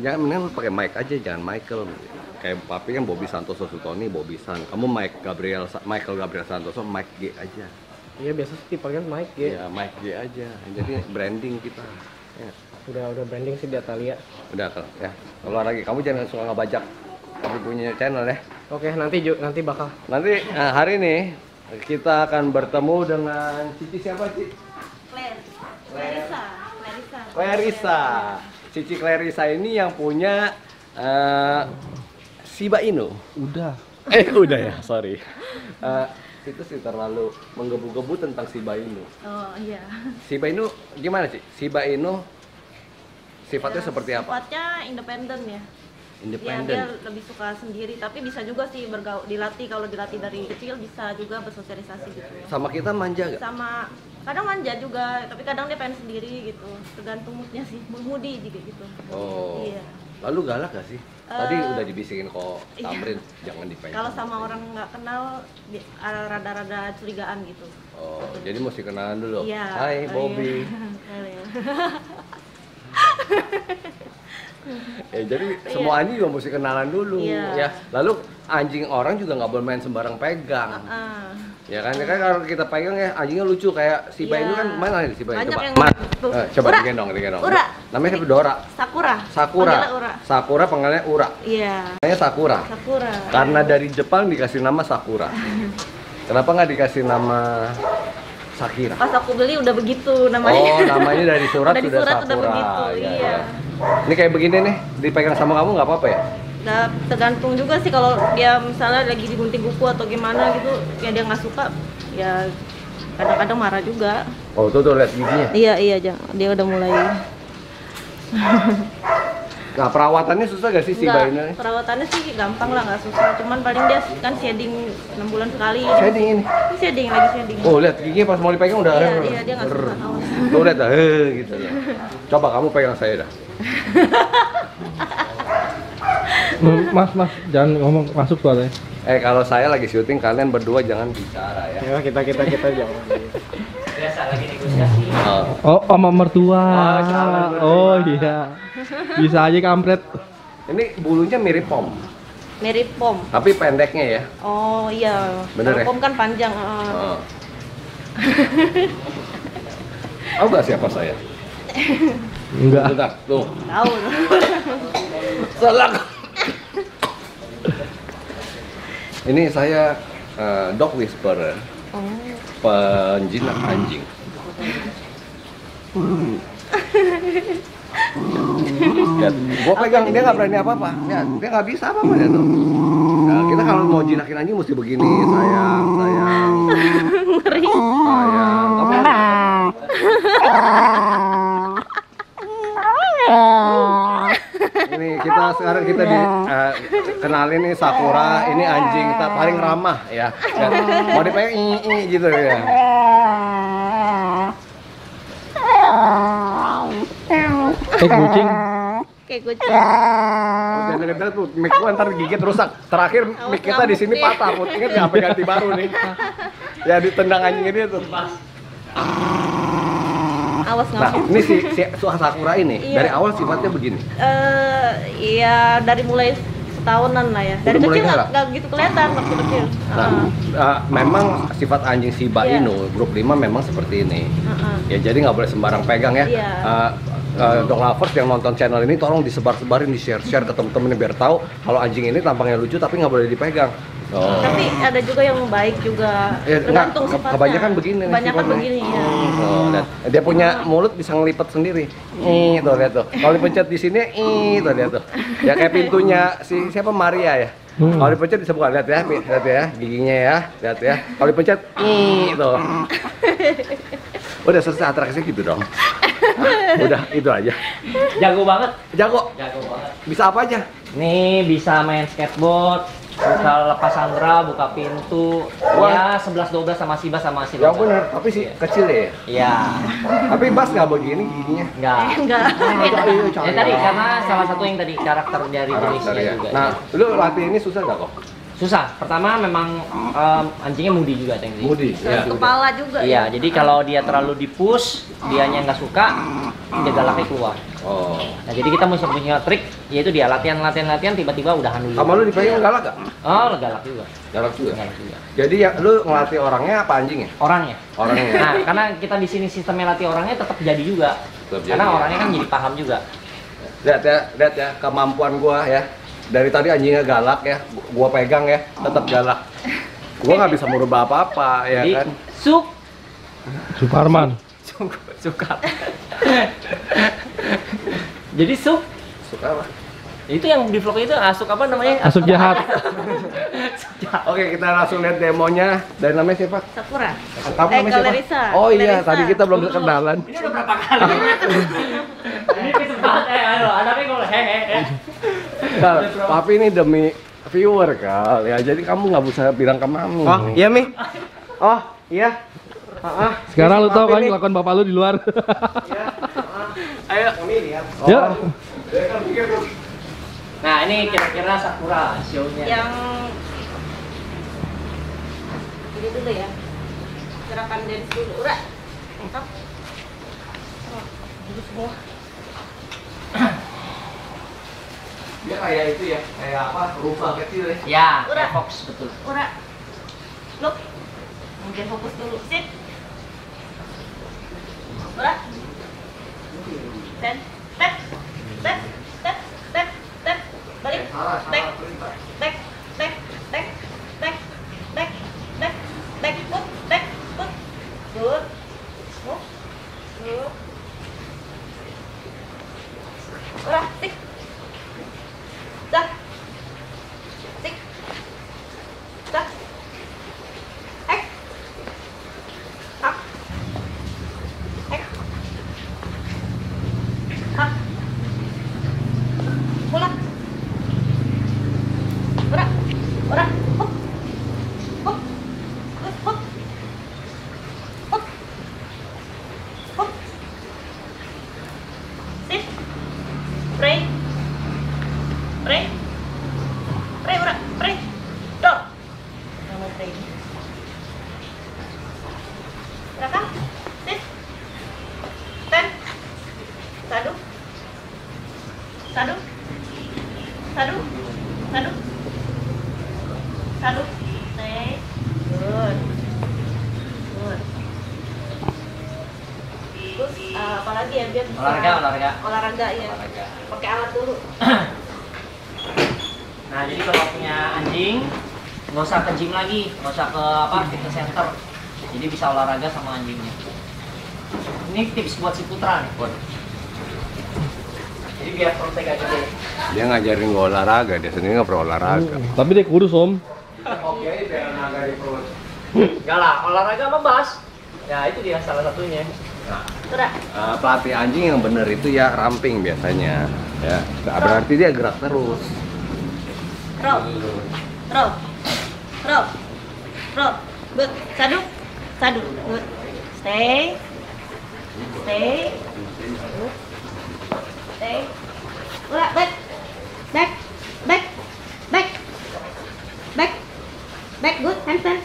jangan mendingan lu pakai Mike aja, jangan Michael. Kayak papi kan Bobby Santoso Sutoni, Bobby San. Kamu Mike Gabriel, Michael Gabriel Santoso, Mike G aja. Iya biasa sih dipanggil Mike ya. Ya, Mike G aja. Jadi branding kita. Ya. Udah udah branding sih di Atalia. Udah kalau ya. Keluar lagi. Kamu jangan suka ngebajak. Kamu punya channel ya. Oke, nanti nanti bakal Nanti nah, hari ini kita akan bertemu dengan Cici siapa Cici? Claire. Clarissa. Clarissa. Clarissa. Cici Clarissa ini yang punya eh, Shiba Inu. udah. Eh udah ya, sorry. Eh, itu sih terlalu menggebu-gebu tentang Shiba Inu. Oh iya. Shiba Inu gimana sih? Shiba Inu sifatnya seperti apa? Sifatnya independen ya. Iya, dia Independen. lebih suka sendiri, tapi bisa juga sih bergaul, dilatih kalau dilatih dari kecil bisa juga bersosialisasi gitu. Sama kita manja gak? Sama kadang manja juga, tapi kadang dia pengen sendiri gitu. Tergantung moodnya sih, moody juga gitu. Oh. Iya. Lalu galak gak sih? Tadi Eh, udah dibisikin kok iya. Tamrin jangan dipegang. Kalau sama orang nggak kenal, rada-rada curigaan gitu. Oh, jadi mesti kenalan dulu. Iya. Hai Oh, Bobby. iya. Ya, jadi semua anjing juga mesti kenalan dulu Iya. ya. Lalu anjing orang juga nggak boleh main sembarang pegang. Ah. Ya kan, ya kan kalau kita pegang ya anjingnya lucu kayak si Bay Iya. itu kan mana nih si Bay? Banyak Coba, yang eh, coba Ura. digendong, digendong. Ura. Namanya siapa? Dora. Sakura. Sakura. Ura. Sakura panggilnya Ura. Iya. Namanya Sakura. Sakura. Karena dari Jepang dikasih nama Sakura. Kenapa nggak dikasih nama Sakira? Pas aku beli udah begitu namanya. Oh, namanya dari surat Dari sudah surat Sakura. udah begitu, Ya, iya. ya. Ini kayak begini nih, dipegang sama kamu nggak apa-apa ya? Nah, tergantung juga sih kalau dia misalnya lagi digunting kuku atau gimana gitu, ya dia nggak suka, ya kadang-kadang marah juga. Oh, tuh tuh lihat giginya. Iya iya, Jang. dia udah mulai. Nah, perawatannya susah gak sih si bayinya? perawatannya sih gampang lah, nggak susah. Cuman paling dia kan shading 6 bulan sekali. Shading ini. Ini shading lagi shading. Oh, lihat giginya pas mau dipegang udah. Iya, iya, dia nggak suka, awas. Tuh lihat dah, eh, gitu ya. Coba kamu pegang saya dah. Mas, Mas, jangan ngomong masuk soalnya. Eh, kalau saya lagi syuting, kalian berdua jangan bicara ya. Ya, kita kita kita jangan. Oh. Oh, sama mertua. Oh. Oh iya. Bisa aja kampret. Ini bulunya mirip pom, Mirip pom. tapi pendeknya ya. Oh iya. Bener ya? Pom kan panjang. Oh. Tahu gak siapa saya? Enggak. Bentar, tuh. Tahu. Selak. Ini saya eh, dog whisperer, oh. penjinak anjing. Lihat, gua pegang dia nggak berani apa-apa. Ya, dia nggak bisa apa-apa dia tuh. Nah, kita kalau mau jinakin anjing mesti begini, sayang, sayang, Ngeri. sayang ini kita sekarang kita di eh, kenalin nih Sakura, ini anjing kita paling ramah ya. Ya, Mau dipegang i, i, gitu ya. Eh kucing. Kayak kucing. Udah nempel tuh, mic gua ntar gigit rusak. Terakhir mic kita di sini patah, Put. Ingat nggak apa ganti baru nih? Ya ditendang anjingnya dia tuh. Awas Nah, nggak? ini si, si Sakura ini Iya. dari awal sifatnya begini. Eh, iya dari mulai setahunan lah ya. Dari Udah kecil nggak gitu kelihatan waktu kecil. Nah, Heeh. eh, memang sifat anjing Shiba Iya. Inu grup 5 memang seperti ini. Heeh. Ya jadi nggak boleh sembarang pegang ya. Iya. Eh, eh, dog lovers yang nonton channel ini tolong disebar-sebarin, di-share-share ke temen-temen biar tahu kalau anjing ini tampangnya lucu tapi nggak boleh dipegang. Oh. Tapi ada juga yang baik juga. Ya, tergantung enggak, sifatnya. kebanyakan begini nih Kebanyakan sifatnya. begini ya. Oh, lihat. Dia punya mulut bisa ngelipet sendiri. Ih, tuh lihat tuh. Kalau dipencet di sini, ih, tuh lihat tuh. Ya kayak pintunya si siapa Maria ya. Hmm. Kalau dipencet bisa buka, lihat ya, lihat ya, giginya ya, lihat ya. Kalau dipencet, ih, tuh. Udah selesai atraksinya gitu dong. Ah, udah itu aja. Jago banget, Jago, jago banget. bisa apa aja? Nih bisa main skateboard, buka lepas sandra, buka pintu. Wah. Ya 11 12 sama Siba sama si Ya bener, tapi sih kecil ya. Iya. Tapi Bas nggak begini giginya. Enggak. Enggak. Ya tadi karena salah satu yang tadi karakter dari Karakter jenisnya ya. juga. Nah, lu latih ini susah nggak kok? susah. Pertama memang em, anjingnya mudi juga Teng. Mudi. Keras kepala juga Iya, jadi kalau dia terlalu di push, dianya nggak suka, dia galaknya keluar. Oh. Nah, jadi kita mesti punya trik, yaitu dia latihan, latihan, latihan, tiba-tiba udahan dulu. Sama lu dipegang galak gak? Oh, galak juga. Galak juga. Galak juga. Jadi ya lu ngelatih orangnya apa anjingnya? Orangnya. Orangnya. Nah, karena kita di sini sistemnya latih orangnya tetap jadi juga. Tetap karena jadi, ya. orangnya kan jadi paham juga. Lihat ya, lihat ya kemampuan gua ya. Dari tadi anjingnya galak ya, gua pegang ya, tetap galak. Gua nggak bisa merubah apa-apa ya jadi kan. suk Suparman. suk suka. jadi suk Suka apa? itu yang di vlog itu asuk apa namanya? Asuk jahat. Asuk jahat. Oke, kita langsung lihat demonya. Dan namanya siapa? Sakura. Kamu Eh, namanya siapa? Galerisa. Oh iya, Galerisa. tadi kita belum kenalan. Ini udah berapa kali? ini kesempatan eh aduh, anaknya kalau hehehe. Kal, tapi ini demi viewer kal ya jadi kamu nggak bisa bilang ke mami Oh, iya Mi. Oh, iya. Ah, ah. Sekarang lu tahu kan kelakuan bapak lu di luar. Ayo, kami lihat. Ya. Nah, ini kira-kira Sakura show-nya. Yang ini dulu ya. Gerakan dance dulu. Udah. Mantap. Oh, dulu semua. dia kayak itu ya kayak apa rumah kecil ya Ya, kayak Fox betul. Ura. Look. Mungkin fokus dulu. Sit. Ura. Ten. Tách. Tách. Tách. Tách. Tách. Tách. Tách. Tách. Olahraga, olahraga. olahraga ya. Olahraga. Pakai alat dulu. Nah, jadi kalau punya anjing nggak usah ke gym lagi, nggak usah ke apa fitness center. Jadi bisa olahraga sama anjingnya. Ini tips buat si Putra nih, buat. Jadi biar perut gak gede. dia ngajarin gua olahraga dia sendiri nggak pernah olahraga Tapi dia kurus om. oke biar naga di perut Enggak lah, olahraga sama bas. Ya itu dia salah satunya. Eh, pelatih anjing yang bener itu ya ramping biasanya ya Nah, berarti dia gerak terus Roll. Roll. Roll. Roll. Good. Sadu. Sadu. Good. Stay. Stay. Good. Stay. Ulah, back. Back. Back. Back. Back. Back. Good. Handstand.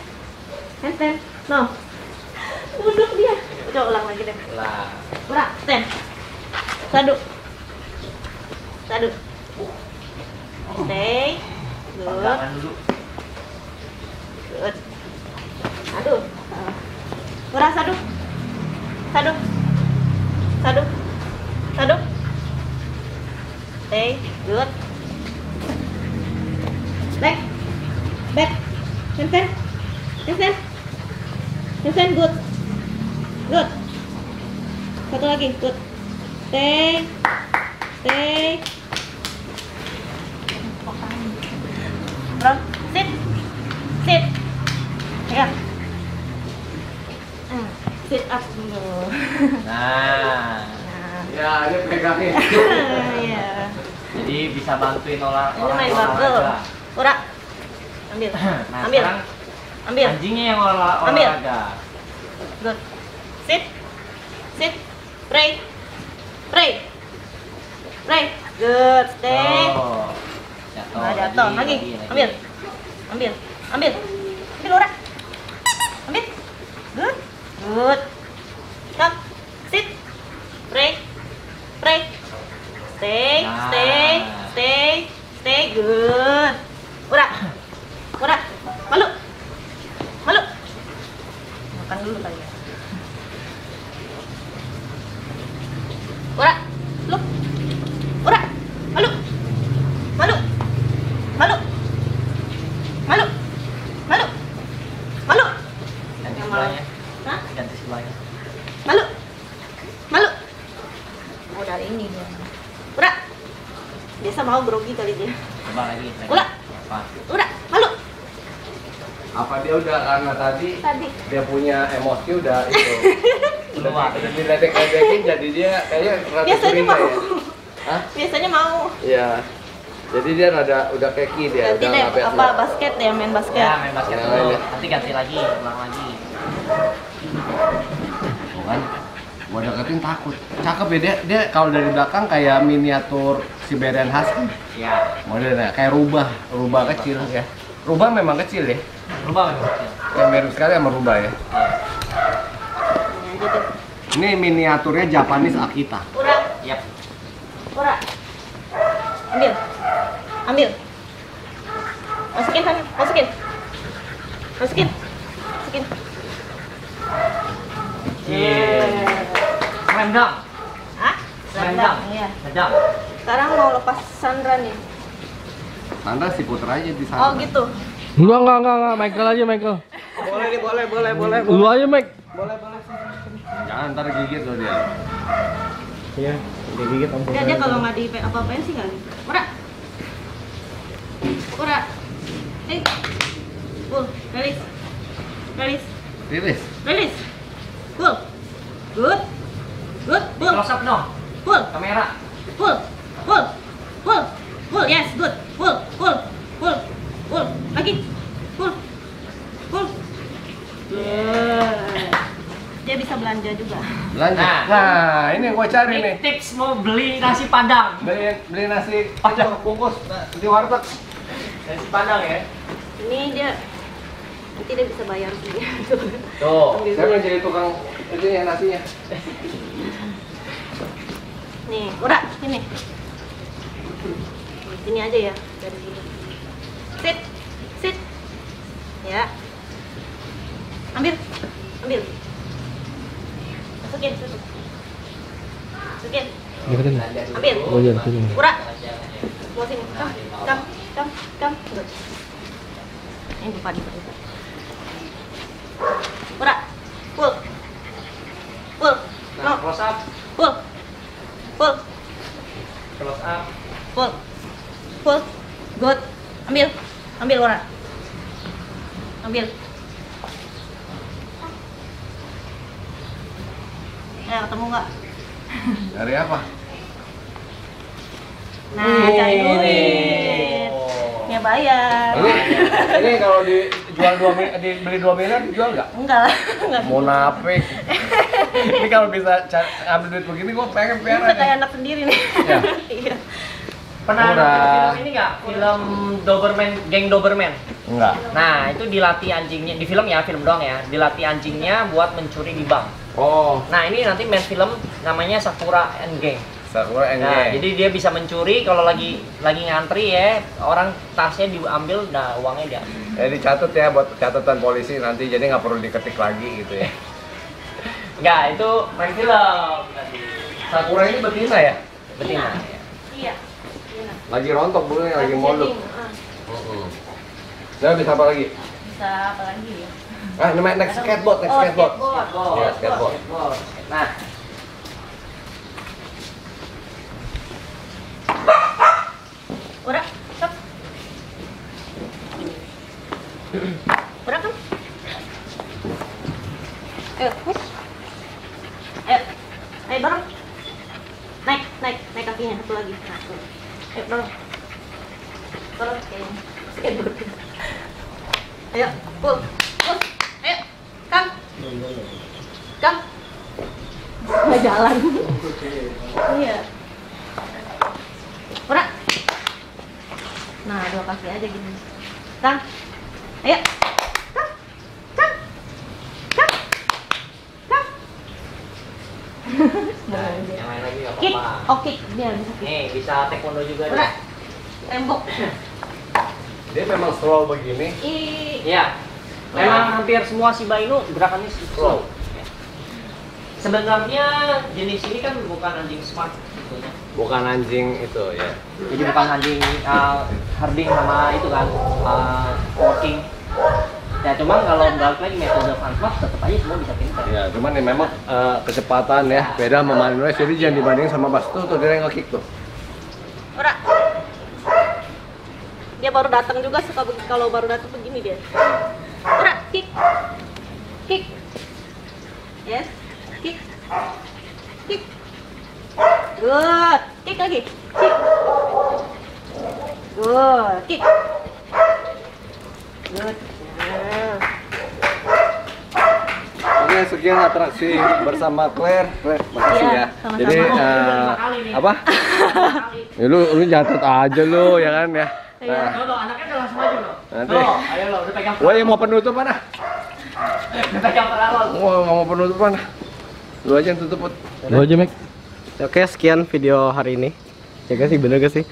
Handstand. No. Duduk dia. Coba ulang lagi deh. Lah, Ulah, stand. Sadu. Sadu. Stay. Good. Good. Aduh. Kurang sadu. Sadu. Sadu. Sadu. Stay. Good. Back. Back. Handstand. Handstand. Handstand. Good. Good. Satu lagi. Good. Stay. Stay. Roll. Sit. Sit. Ya. Hmm, Sit up dulu. Nah, Nah. ya dia pegangin Iya. jadi bisa bantuin olah Ini main orang bakul. olahraga. Ura. Ambil. Nah, Ambil. sekarang Ambil. anjingnya yang olah Ambil. olahraga. Good. Pray. Pray. Pray. Good. Stay. Oh. Jatuh. Nah, jatuh. Lagi. Ambil. Ambil. Ambil. Ambil Ura. Ambil. Good. Good. Come. Sit. Pray. Pray. stay, Nah. stay, stay, stay, good. Ura, ura, malu, malu. Makan dulu kali ya. Ura, lu, ura, malu, malu, malu, malu, malu, malu. Ganti Yang sebelahnya. Hah? Ganti sebelahnya. Malu, malu. Dari ini dia. Ura, biasa mau grogi kali dia. Coba lagi. lagi. Ula. Apa? Ura, malu. Apa dia udah karena tadi Tadi. dia punya emosi udah itu. udah Keluar. udah diledek-ledekin jadi dia kayaknya rada Biasanya mau. ya. Hah? Biasanya mau. Iya. Jadi dia rada udah keki dia, Ganti udah deh apa basket deh main basket. Ya, main basket Ya, dulu. ya. Nanti ganti lagi, ulang lagi. Tuh kan gua deketin takut cakep ya dia dia kalau dari belakang kayak miniatur Siberian Husky Ya, modelnya kayak rubah rubah kecil ya rubah memang kecil ya rubah memang kecil. yang mirip sekali sama rubah ya Ya. Ini miniaturnya Japanese Akita Ura, Yap. ura. Ambil. Ambil. Masukin kan, masukin. Masukin. Masukin. Yeah. Slam dunk. Hah? Slam Slam dunk. dunk, Iya. Sekarang mau lepas Sandra nih. Anda si putra aja di sana Oh gitu. Enggak, enggak, enggak, enggak, Michael aja, Michael. boleh nih boleh boleh boleh Lu aja, Mike. boleh boleh jangan ntar gigit loh dia Iya, dia gigit om. Dia, dia kalau nggak di apa-apain sih kali. Ura. Ura. Eh. Pull. Release. Release. rilis Release. Pull. Good. Good. Pull. close up dong, Pull. kamera. Pull. Pull. Pull. Pull. Yes. Good. Pull. Pull. Pull. Pull. Lagi. Pull. Pull. Good. Dia bisa belanja juga. belanja Nah. nah, ini yang gua cari Ini nih tips mau beli nasi padang. beli beli nasi padang bungkus di warteg Nasi padang ya. Ini dia nanti dia bisa bayar sendiri. tuh saya mau jadi tukang itu ya nasinya Nih, udah sini. Sini aja ya, dari sini. Sit, sit. Ya. Ambil, ambil. Masukin, masukin. Masukin, ambil. Oh iya, sini. Ura, mau sini. Kam, kam, kam. Ini buka di buka. Ura, pull. Pull. No, Nah, close up, pull. Pull. close up. Pull. Pull. Good. Ambil. Ambil Wara. Ambil. Ya, ketemu nggak? dari apa Nah, cari duit. Ya bayar. ini ini kalau dijual dua mil- dibeli dua miliar dijual nggak Enggak lah, enggak. munafik ini kalau bisa ambil duit begini gua pengen Ini piara udah kayak nih anak sendiri nih. Ya. Iya. Pernah nonton film ini nggak? Film Doberman, geng Doberman. enggak Nah, itu dilatih anjingnya di film ya, film doang ya. Dilatih anjingnya buat mencuri di bank. oh Nah, ini nanti main film namanya Sakura and Gang. Nah, jadi dia bisa mencuri kalau lagi lagi ngantri ya, orang tasnya diambil, nah uangnya dia. ya dicatat ya buat catatan polisi nanti jadi nggak perlu diketik lagi gitu ya Enggak, itu main film. Sakura ini betina ya Betina. Iya. Iya. lagi rontok bulunya lagi moluk Setting. Ah, Udah bisa apa lagi Bisa apa lagi ya? ah ini main next skateboard next Oh, skateboard skateboard. Ya, skateboard. Skateboard. Nah, Push. Ayo. Naik, naik, naik kakinya satu lagi. Nah. Ayo. Ayo, pull. Ayo. Nggak jalan. Iya. Nah, dua kaki aja gini. Kang. Ayo. Kang. Nah, yang lain lagi Kick. Oh, kick. Dia bisa kick. Nih, bisa taekwondo juga nih. Tembok. Dia memang slow begini. Ih. Iya. Memang hampir semua Shiba Inu gerakannya slow. Sebenarnya jenis ini kan bukan anjing smart sebetulnya. Bukan anjing itu ya. Jadi bukan anjing uh, herding sama itu kan uh, walking. Ya cuman kalau balik lagi metode Farmers tetap aja semua bisa pintar. Ya, cuman ya memang eh, kecepatan ya beda sama jadi jangan dibandingin sama Bas tuh tuh dia yang nge-kick tuh. Ora. Dia baru datang juga suka kalau baru datang begini dia. Ora, kick. Kick. Yes. Kick. Kick. Good. Kick lagi. Kick. Good. Kick. Nah. Oke, sekian atraksi bersama Claire. Claire, makasih Iya, ya. sama-sama. Jadi eh, apa? Ya, lu lu nyatet aja lu ya kan ya. Nah, anaknya udah langsung. Nanti. Lo, ayo lo, udah pegang gua yang mau penutup mana? udah pegang peralon. Gua nggak mau penutup mana? Lu aja yang tutup. Put. Lu aja, Mek. Oke, sekian video hari ini. Ya gak sih, bener gak sih?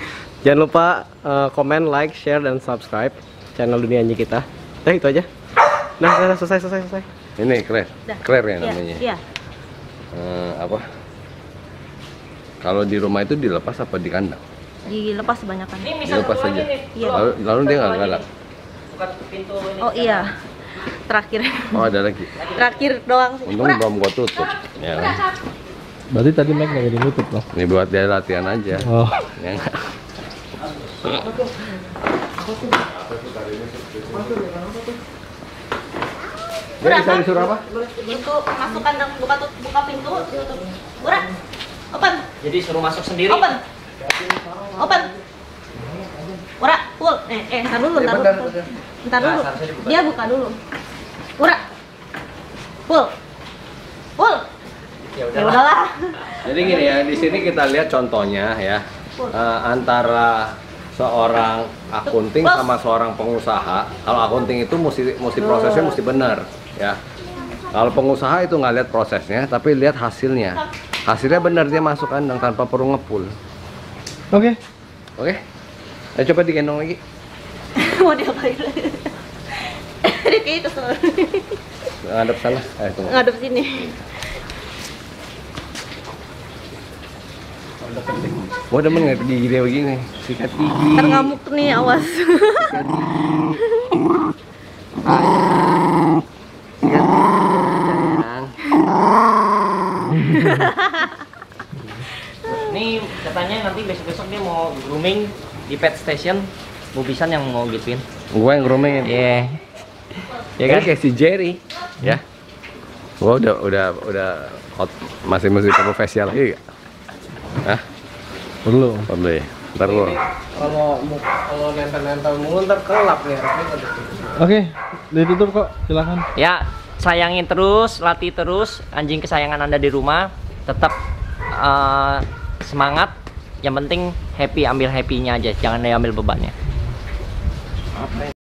Jangan lupa eh, komen, like, share, dan subscribe channel Dunia Anjing kita. Nah, itu aja. Nah, nah, nah, selesai, selesai, selesai. Ini Claire. Dah. Claire ya Iya, namanya. Iya. Eh, apa? Kalau di rumah itu dilepas apa di kandang? Dilepas kebanyakan. Ini bisa Dilepas aja. nih. Iya. Lalu, lalu dia nggak galak. pintu ini. Oh iya. Terakhir. Oh ada lagi. Terakhir doang sih. Untung belum gua tutup. Ya kan? Berarti tadi Mek nggak jadi nutup loh. Ini buat dia latihan aja. Oh. Ya nggak? Dia bisa disuruh apa? Itu masuk kandang buka tut- buka pintu tutup. Ura. Open. Jadi suruh masuk sendiri. Open. Open. Ura, full. Eh, eh, ntar dulu, Ya, ntar bentar, dulu. Ntar Nah, dulu. dibuka. Dia buka dulu. Ura. Full. Full. Ya Ya udahlah. udahlah. Jadi gini ya, di sini kita lihat contohnya ya eh, antara seorang akunting sama seorang pengusaha. Kalau akunting itu mesti mesti prosesnya mesti benar ya. Kalau pengusaha itu nggak lihat prosesnya, tapi lihat hasilnya. Hasilnya benar dia masuk kandang tanpa perlu ngepul. Oke. Oke? Ayo coba digendong lagi. Mau diapain lagi? Kayak itu Ngadep sana. Eh tunggu. ngadep sini. Gua demen nggak gigi dia begini. Sikat gigi. Ntar ngamuk nih, awas. Sayang. Nih katanya nanti besok-besok dia mau grooming di pet station. Bubisan yang mau gituin. Gua yang groomingin. Iya. Ya kan kayak si Jerry, ya. Gua udah udah udah hot, masih masih perlu facial lagi gak? Hah? Perlu. Perlu ya? Ntar lu Kalau kalau nempel-nempel mulu ntar kelap nih. Oke, ditutup kok. Silakan. Ya, sayangin terus, latih terus anjing kesayangan Anda di rumah. Tetap eh, semangat. Yang penting happy, ambil happy-nya aja. Jangan diambil bebannya.